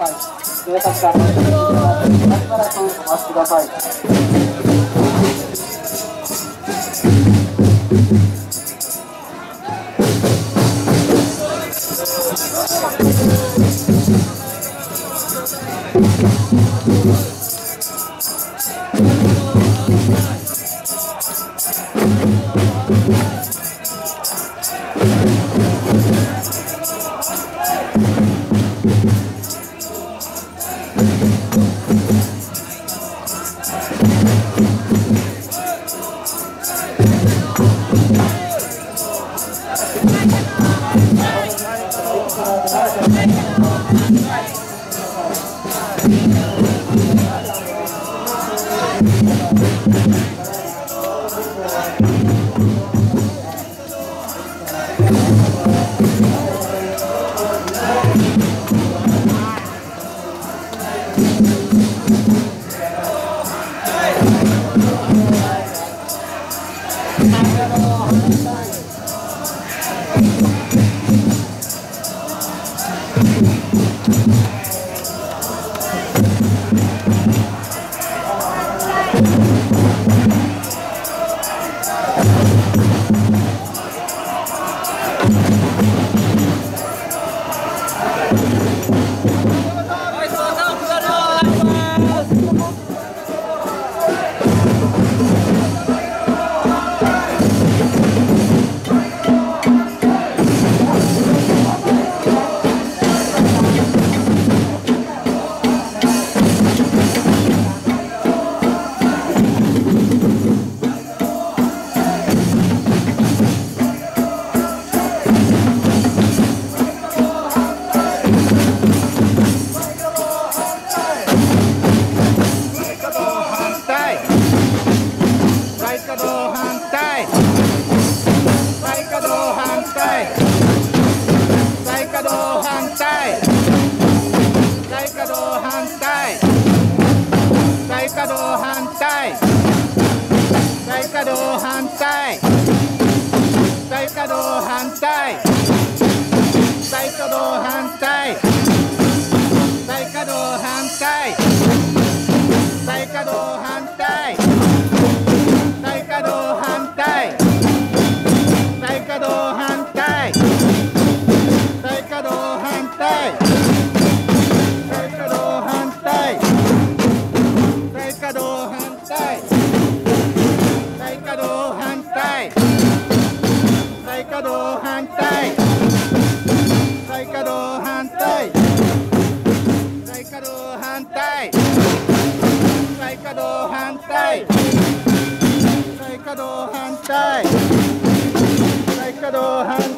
さい警察官の人にしばらくお待ちください 稼働反対。再稼働反対。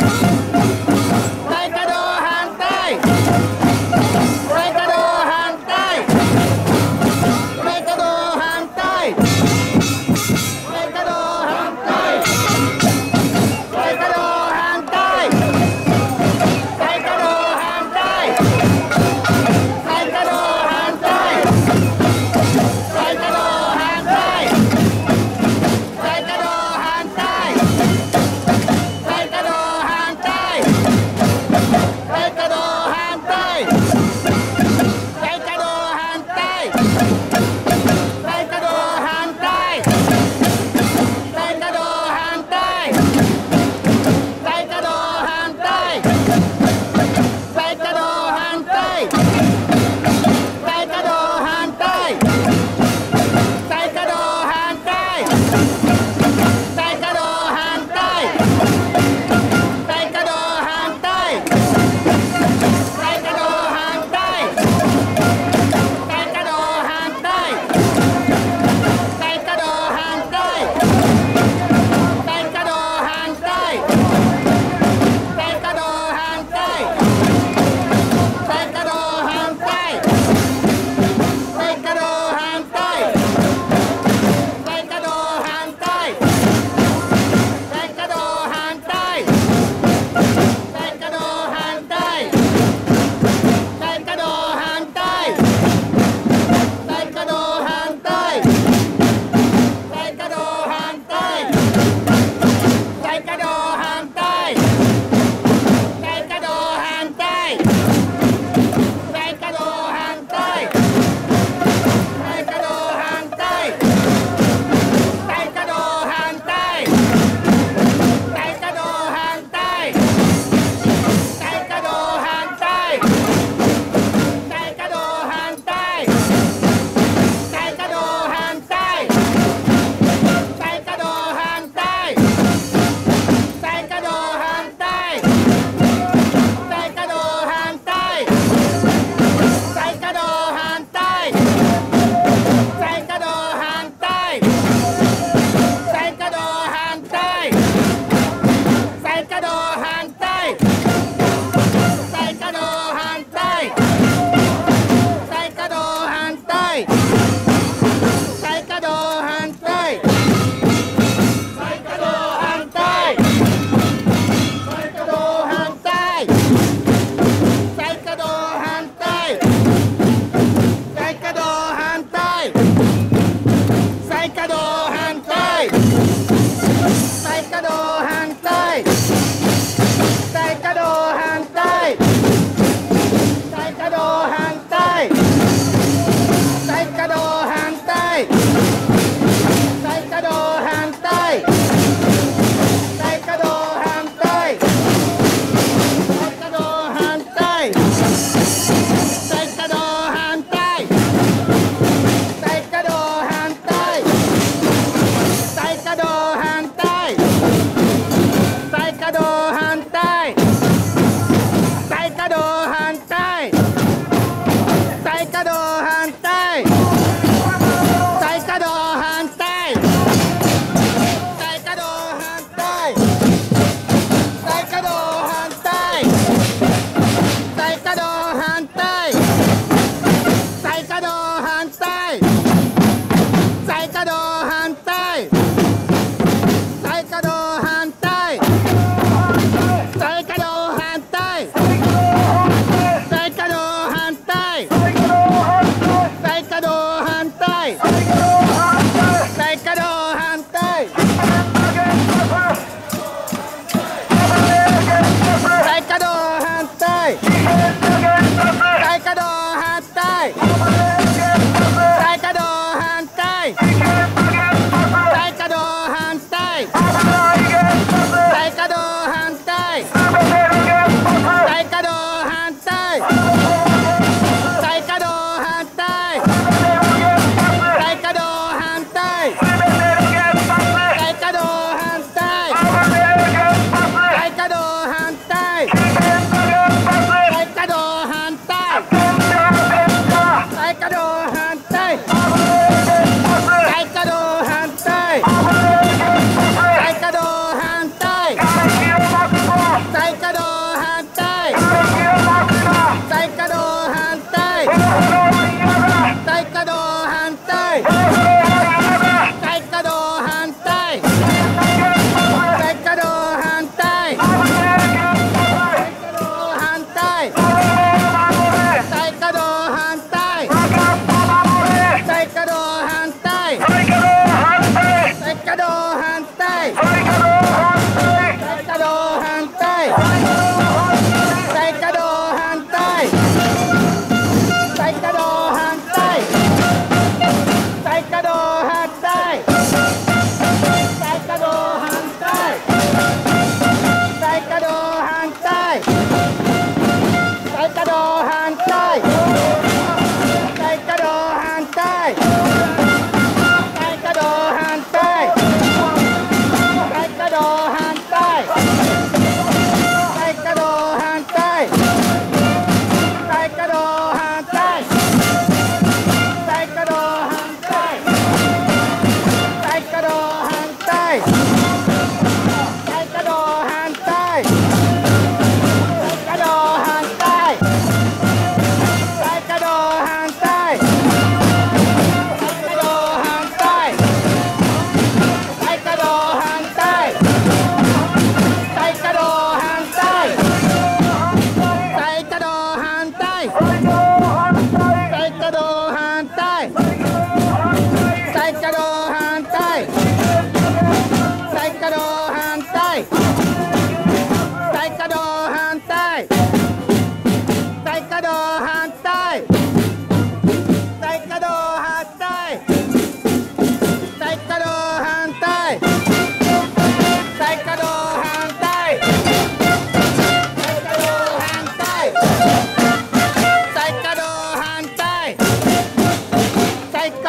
life.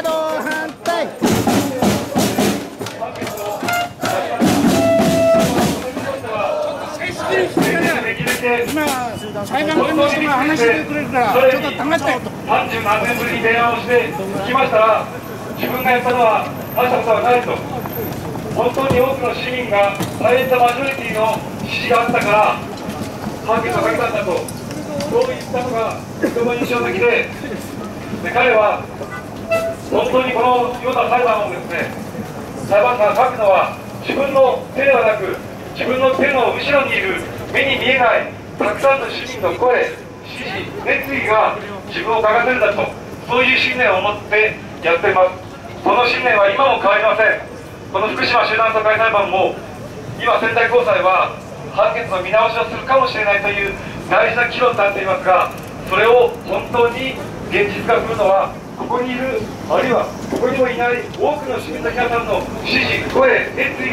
再稼働反対。今、裁判官の人が話してくれるから、ちょっと黙って。30何年ぶりに電話をして聞きましたら自分がやったのは大したことはないと本当に多くの市民がサイレントマジョリティの支持があったから判決をかけたんだと。そういったのがとても印象的でで彼は本当にこのような裁判をですね裁判官が書くのは自分の手ではなく自分の手の後ろにいる目に見えないたくさんの市民の声支持熱意が自分を書かせるんだとそういう信念を持ってやっています。その信念は今も変わりません。この福島集団疎開裁判も今仙台高裁は判決の見直しをするかもしれないという大事な岐路になっていますがそれを本当に現実化するのはここにいるあるいはここにもいない多くの市民の皆さんの支持声熱意